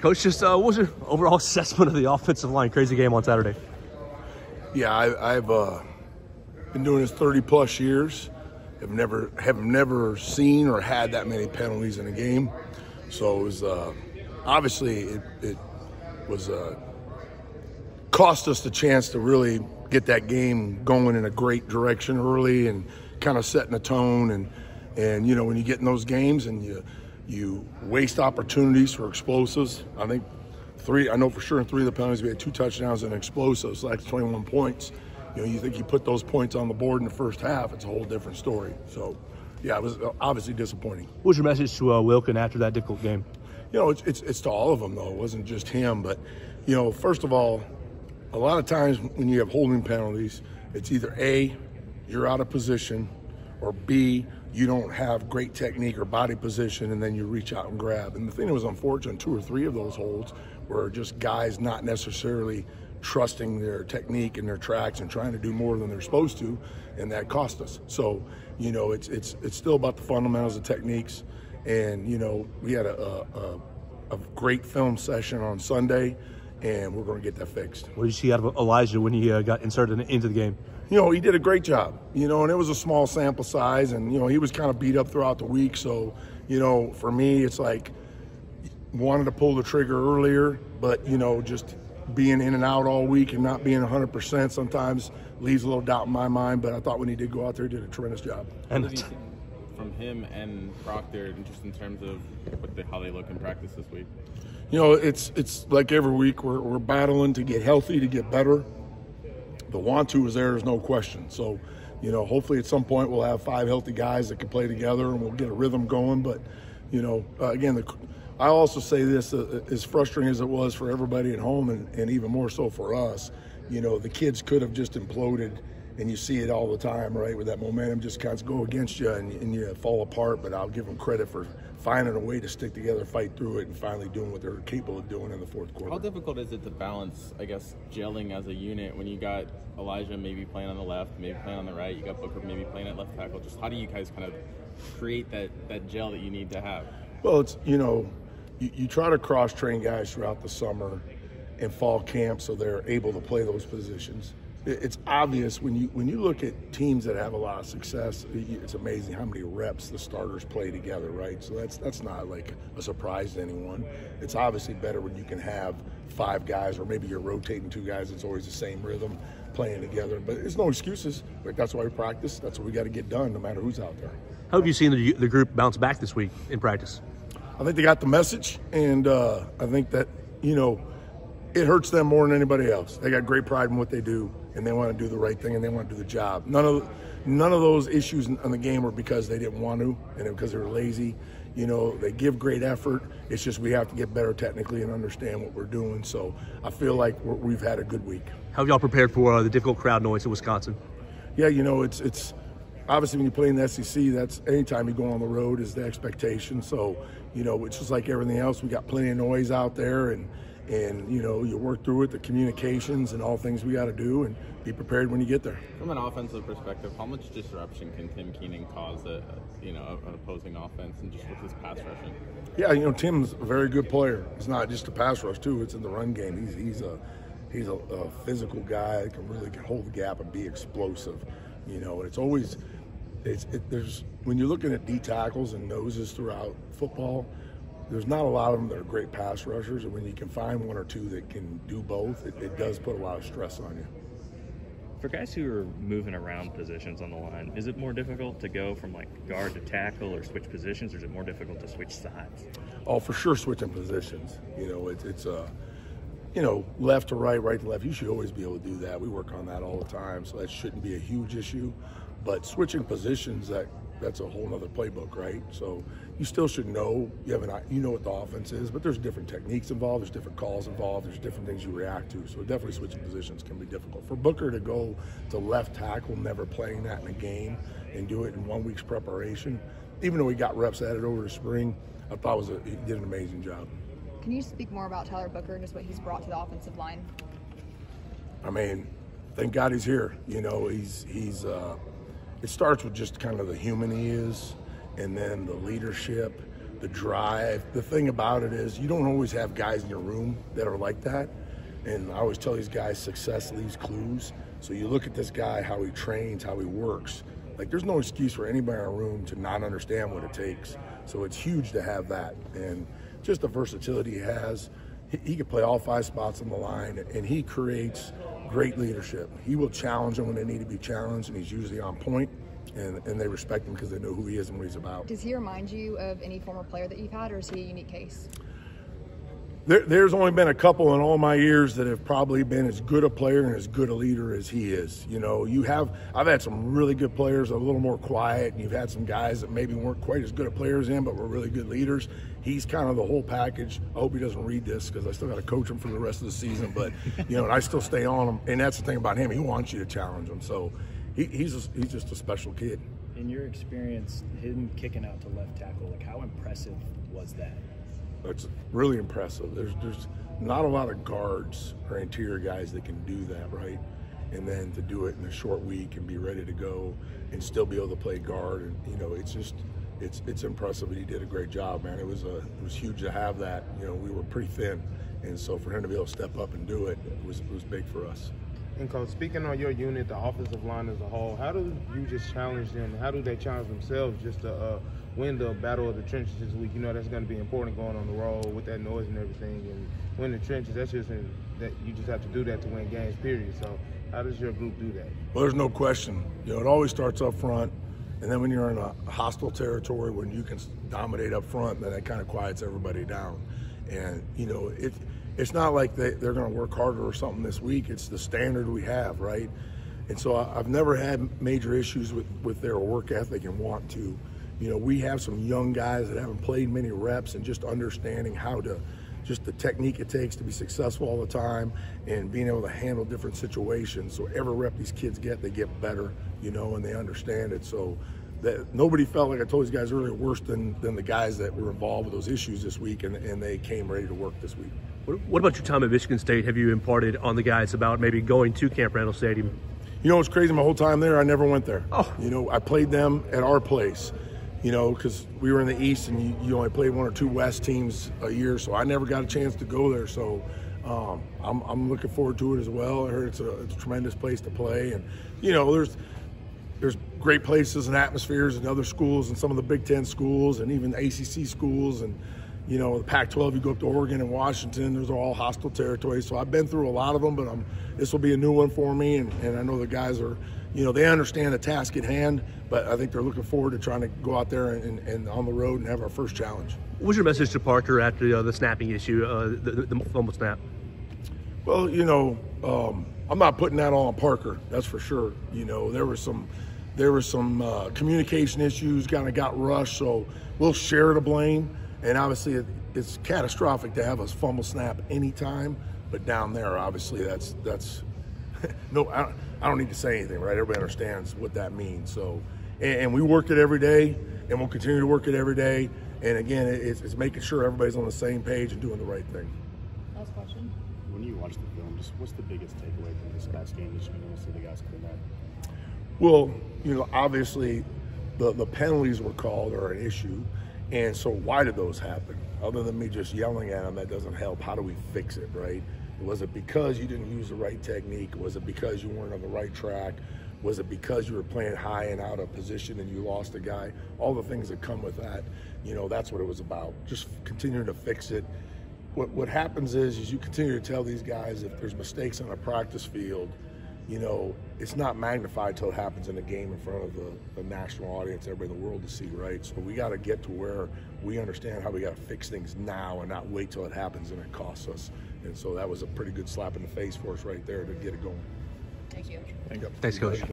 Coach, just uh, what was your overall assessment of the offensive line? Crazy game on Saturday. Yeah, I, have uh, been doing this 30 plus years. Have never have never seen or had that many penalties in a game. So it was uh, obviously it, it was uh, cost us the chance to really get that game going in a great direction early and kind of setting a tone and and you know when you get in those games and you you waste opportunities for explosives. I think three, I know for sure in three of the penalties we had two touchdowns and explosives, so that's 21 points. You know, you think you put those points on the board in the first half, it's a whole different story. So, yeah, it was obviously disappointing. What was your message to uh, Wilkin after that difficult game? You know, it's, it's, it's to all of them, though. It wasn't just him. But, you know, first of all, a lot of times when you have holding penalties, it's either A, you're out of position, or B, you don't have great technique or body position, and then you reach out and grab. And the thing that was unfortunate, two or three of those holds were just guys not necessarily trusting their technique and their tracks and trying to do more than they're supposed to, and that cost us. So, you know, it's it's it's still about the fundamentals of techniques, and you know, we had a, a, a great film session on Sunday, and we're going to get that fixed. What did you see out of Elijah when he uh, got inserted into the game? You know, he did a great job, you know, and it was a small sample size, and, you know, he was kind of beat up throughout the week. So, you know, for me, it's like wanted to pull the trigger earlier, but, you know, just being in and out all week and not being 100% sometimes leaves a little doubt in my mind. But I thought when he did go out there, he did a tremendous job. And from him and Proctor, just in terms of the, how they look in practice this week? You know, it's it's like every week we're, we're battling to get healthy, to get better the want to is there, there's no question. So, you know, hopefully at some point we'll have five healthy guys that can play together and we'll get a rhythm going. But, you know, uh, again, the, I also say this uh, as frustrating as it was for everybody at home and, and even more so for us, you know, the kids could have just imploded and you see it all the time, right? Where that momentum just kind of go against you and, and you fall apart. But I'll give them credit for finding a way to stick together, fight through it, and finally doing what they're capable of doing in the fourth quarter. How difficult is it to balance, I guess, gelling as a unit when you got Elijah maybe playing on the left, maybe playing on the right, you got Booker maybe playing at left tackle? Just how do you guys kind of create that, that gel that you need to have? Well, it's, you know, you, you try to cross train guys throughout the summer and fall camp so they're able to play those positions it's obvious when you when you look at teams that have a lot of success. It's amazing how many reps the starters play together, right? So that's that's not like a surprise to anyone. It's obviously better when you can have five guys, or maybe you're rotating two guys. It's always the same rhythm playing together. But there's no excuses. Like that's why we practice. That's what we got to get done, no matter who's out there. How have you seen the, the group bounce back this week in practice? I think they got the message, and uh, I think that you know it hurts them more than anybody else. They got great pride in what they do and they want to do the right thing and they want to do the job. None of none of those issues in the game were because they didn't want to and because they were lazy. You know, they give great effort. It's just we have to get better technically and understand what we're doing. So I feel like we have had a good week. How have y'all prepared for uh, the difficult crowd noise in Wisconsin? Yeah, you know, it's it's obviously when you play in the SEC, that's anytime you go on the road is the expectation. So, you know, it's just like everything else. We got plenty of noise out there and and you know you work through it the communications and all things we got to do and be prepared when you get there. From an offensive perspective how much disruption can tim keenan cause a, you know an opposing offense and just with his pass rushing? Yeah you know tim's a very good player. It's not just a pass rush too it's in the run game. He's he's a he's a, a physical guy that can really can hold the gap and be explosive you know it's always it's it, there's when you're looking at d tackles and noses throughout football there's not a lot of them that are great pass rushers, and when you can find one or two that can do both, it, it does put a lot of stress on you. For guys who are moving around positions on the line, is it more difficult to go from like guard to tackle or switch positions, or is it more difficult to switch sides? Oh, for sure, switching positions. You know, it, it's a, uh, you know, left to right, right to left. You should always be able to do that. We work on that all the time, so that shouldn't be a huge issue. But switching positions, that that's a whole other playbook, right? So you still should know you have an you know what the offense is, but there's different techniques involved, there's different calls involved, there's different things you react to. So definitely switching positions can be difficult. For Booker to go to left tackle, never playing that in a game, and do it in one week's preparation, even though he got reps at it over the spring, I thought was a, he did an amazing job. Can you speak more about Tyler Booker and just what he's brought to the offensive line? I mean, thank God he's here. You know, he's he's. Uh, it starts with just kind of the human he is, and then the leadership, the drive. The thing about it is, you don't always have guys in your room that are like that. And I always tell these guys, success leaves clues. So you look at this guy, how he trains, how he works. Like, there's no excuse for anybody in a room to not understand what it takes. So it's huge to have that. And just the versatility he has. He, he can play all five spots on the line, and he creates great leadership. He will challenge them when they need to be challenged, and he's usually on point, and, and they respect him because they know who he is and what he's about. Does he remind you of any former player that you've had, or is he a unique case? There, there's only been a couple in all my years that have probably been as good a player and as good a leader as he is. You know, you have I've had some really good players, a little more quiet, and you've had some guys that maybe weren't quite as good a players in, but were really good leaders. He's kind of the whole package. I hope he doesn't read this because I still got to coach him for the rest of the season. But you know, and I still stay on him, and that's the thing about him. He wants you to challenge him, so he, he's a, he's just a special kid. In your experience, him kicking out to left tackle, like how impressive was that? It's really impressive. There's there's not a lot of guards or interior guys that can do that, right? And then to do it in a short week and be ready to go and still be able to play guard, and you know, it's just it's it's impressive. He did a great job, man. It was a it was huge to have that. You know, we were pretty thin, and so for him to be able to step up and do it, it was it was big for us. And coach, speaking on your unit, the offensive line as a whole, how do you just challenge them? How do they challenge themselves just to uh, win the battle of the trenches this week? You know that's going to be important going on the road with that noise and everything, and win the trenches. That's just that you just have to do that to win games. Period. So how does your group do that? Well, there's no question. You know, it always starts up front, and then when you're in a hostile territory, when you can dominate up front, then that kind of quiets everybody down. And you know, it it's not like they, they're going to work harder or something this week. It's the standard we have, right? And so I, I've never had major issues with, with their work ethic and want to. You know, we have some young guys that haven't played many reps and just understanding how to, just the technique it takes to be successful all the time and being able to handle different situations. So every rep these kids get, they get better, you know, and they understand it. So that nobody felt like I told these guys earlier worse than, than the guys that were involved with those issues this week and, and they came ready to work this week. What, what about your time at Michigan State? Have you imparted on the guys about maybe going to Camp Randall Stadium? You know it's crazy? My whole time there, I never went there. Oh. You know, I played them at our place. You know, because we were in the East and you, you, only played one or two West teams a year, so I never got a chance to go there. So um, I'm, I'm, looking forward to it as well. I heard it's a, it's a tremendous place to play, and you know, there's there's great places and atmospheres in other schools and some of the Big Ten schools and even the ACC schools and you know the Pac-12. You go up to Oregon and Washington; those are all hostile territories. So I've been through a lot of them, but I'm, this will be a new one for me, and, and I know the guys are, you know, they understand the task at hand, but I think they're looking forward to trying to go out there and, and on the road and have our first challenge. What was your message to Parker after uh, the snapping issue, uh, the, the, fumble snap? Well, you know, um, I'm not putting that all on Parker. That's for sure. You know, there was some there were some uh, communication issues, kind of got rushed, so we'll share the blame. And obviously, it, it's catastrophic to have a fumble snap anytime, but down there, obviously, that's that's no. I don't, I don't, need to say anything, right? Everybody understands what that means. So, and, and, we work it every day, and we'll continue to work it every day. And again, it's, it's making sure everybody's on the same page and doing the right thing. Last question. When you watch the film, just what's the biggest takeaway from this past game that you want to see the guys clean up? Well, you know, obviously the, the penalties were called are an issue. And so why did those happen? Other than me just yelling at them, that doesn't help. How do we fix it, right? Was it because you didn't use the right technique? Was it because you weren't on the right track? Was it because you were playing high and out of position and you lost a guy? All the things that come with that, you know, that's what it was about. Just continuing to fix it. What, what happens is, is you continue to tell these guys if there's mistakes on a practice field, you know, it's not magnified till it happens in a game in front of the, the national audience, everybody in the world to see, right? So we got to get to where we understand how we got to fix things now and not wait till it happens and it costs us. And so that was a pretty good slap in the face for us right there to get it going. Thank you. Thanks, Coach.